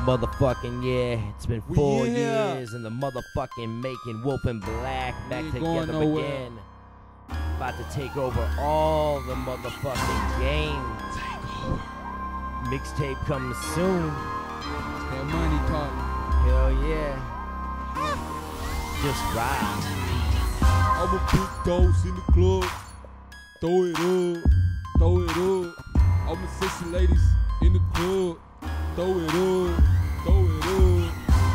motherfucking yeah. It's been four here. years in the motherfucking making. Wolf and Black back together again. About to take over all the motherfucking game. Mixtape coming soon. That money talking. Hell yeah. Just ride. I'm a big dose in the club. Throw it up, throw it up. All my sexy ladies in the club. Throw it up, throw it up.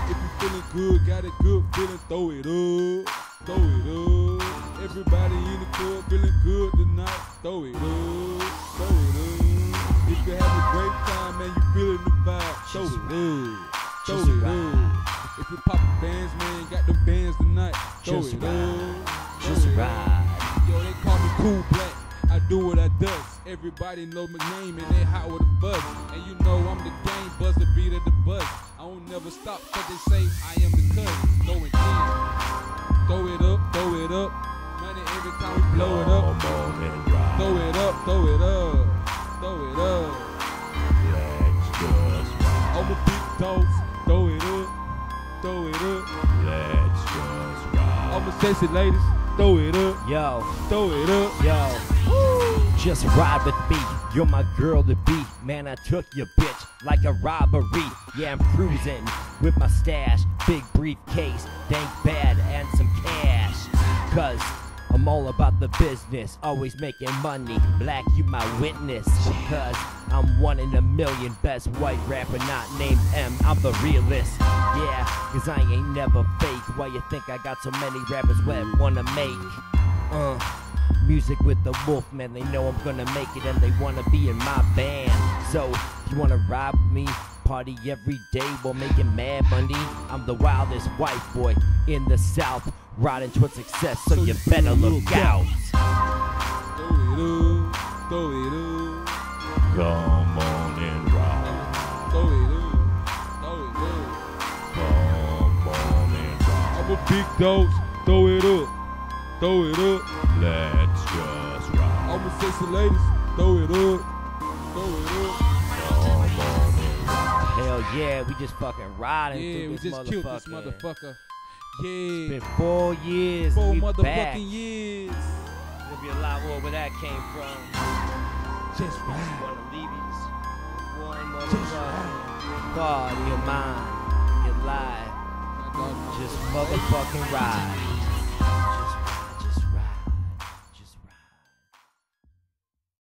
If you feeling good, got a good feeling, throw it up, throw it up. Everybody in the club feeling good tonight. Throw it up, throw it up. If you having a great time and you feeling the vibe, throw it up, throw it up. If you poppin' bands, man, got them bands tonight. Throw it up, throw Just it up. ride. Yo, they call me Cool. I do what I does. Everybody know my name and they hot with a buzz. And you know I'm the game buzzer, beat of the buzz. I don't never stop cause they say I am the cuz. Going king. Throw it up, throw it up. Money every time we blow it up. Come on and ride. Throw it up, throw it up. Throw it up. Let's just ride. All my big dogs, throw it up. Throw it up. Let's just ride. All my sexy ladies, throw it up. Yo. Throw it up. Yo, just ride with me. You're my girl to be. Man, I took your bitch like a robbery. Yeah, I'm cruising with my stash, big briefcase, dank bad, and some cash. Cause I'm all about the business, always making money. Black, you my witness. Cause I'm one in a million, best white rapper not named M. I'm the realist. Yeah, cause I ain't never fake. Why you think I got so many rappers what wanna make? Uh, music with the wolf, man. They know I'm gonna make it and they wanna be in my band. So, if you wanna ride with me, party every day while making mad money. I'm the wildest white boy in the south, riding towards success, so, So you you better better look look out. Throw it up. Throw it up. Come on and ride. Throw it up. Throw it up. Come on and ride. I'm a big dog. Throw it up. Throw it up. Let's sexy ladies. Throw it up. Throw it up. Come on and ride. Hell yeah, we just fucking riding Yeah, through we this just motherfucker. killed this motherfucker. It's Yeah. been four years. Four we motherfucking back. years. There'll be a lot more where that came from. Just wanna leave you this one thought in your mind, your life. Just motherfucking ride.